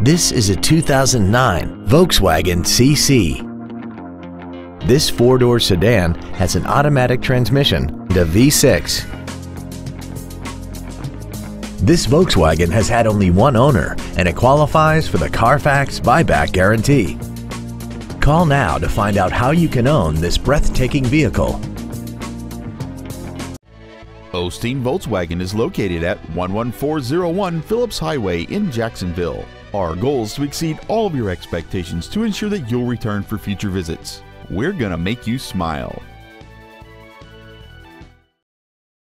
This is a 2009 Volkswagen CC. This four-door sedan has an automatic transmission and a V6. This Volkswagen has had only one owner and it qualifies for the Carfax buyback guarantee. Call now to find out how you can own this breathtaking vehicle. O'Steen Volkswagen is located at 11401 Phillips Highway in Jacksonville. Our goal is to exceed all of your expectations to ensure that you'll return for future visits. We're going to make you smile.